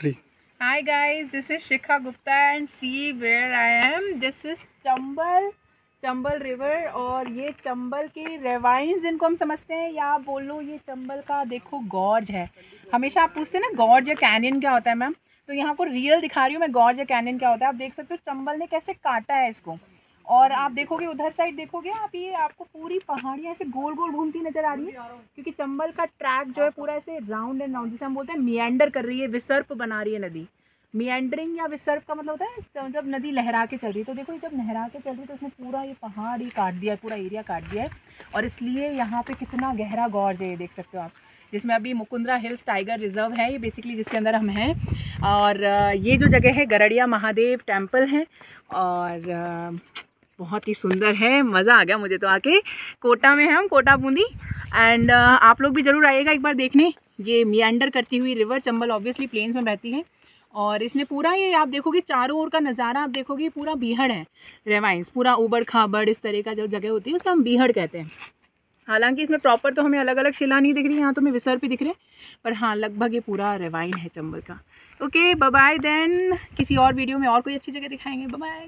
three. Hi guys, this is Shikha Gupta and see where I am. This is Chambal Chambal river और ये चंबल के ravines जिनको हम समझते हैं या आप बोल लो ये चंबल का देखो गॉर्ज है। हमेशा आप पूछते हैं ना गॉर्ज या कैनियन क्या होता है मैम तो यहाँ को रियल दिखा रही हूँ मैं गॉर्ज या कैनियन क्या होता है। आप देख सकते हो चंबल ने कैसे काटा है इसको। और आप देखोगे, उधर साइड देखोगे आप, ये आपको पूरी पहाड़ियाँ ऐसे गोल गोल घूमती नज़र आ रही है। क्योंकि चंबल का ट्रैक जो है पूरा ऐसे राउंड एंड राउंड जिसे हम बोलते हैं मियंडर कर रही है, विसर्प बना रही है नदी। मियंडरिंग या विसर्प का मतलब होता है, जब नदी लहरा के चल रही है। तो देखो जब लहरा के चल रही है तो उसने पूरा ये पहाड़ ही काट दिया है, पूरा एरिया काट दिया है। और इसलिए यहाँ पे कितना गहरा गौर है, ये देख सकते हो आप। जिसमें अभी मुकुंदरा हिल्स टाइगर रिज़र्व है, ये बेसिकली जिसके अंदर हम हैं। और ये जो जगह है, गरड़िया महादेव टेंपल है। और बहुत ही सुंदर है, मज़ा आ गया मुझे तो आके। कोटा में है हम, कोटा बूंदी। एंड आप लोग भी ज़रूर आइएगा एक बार देखने। ये मियांडर करती हुई रिवर चंबल ऑब्वियसली प्लेन्स में बहती है। और इसने पूरा ये आप देखोगे, चारों ओर का नज़ारा आप देखोगे पूरा बीहड़ है। रेवाइंस पूरा उबड़ खाबड़ इस तरह का जो जगह होती है, उसका हम बीहड़ कहते हैं। हालाँकि इसमें प्रॉपर तो हमें अलग अलग शिला नहीं दिख रही, यहाँ तो हमें विसर भी दिख रहे पर हाँ लगभग ये पूरा रेवाइन है चंबल का। ओके बाय देन किसी और वीडियो में और कोई अच्छी जगह दिखाएँगे। बाय